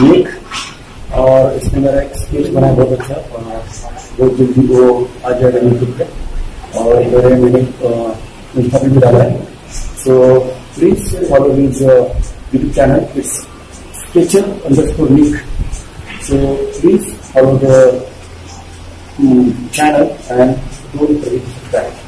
निक और इसने मेरा एक स्केच बनाया बहुत अच्छा वो जल्दी वो आ जाएगा यूट्यूब पे। और इधर मैंने इंस्टा भी डाला है। So please follow his YouTube channel it's sketcher underscore Nick so please follow the channel and don't forget to subscribe.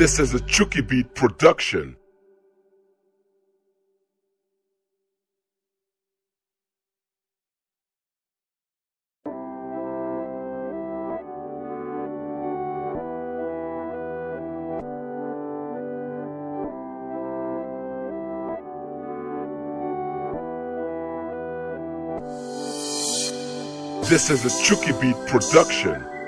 This is a Chucky Beat production. This is a Chucky Beat production.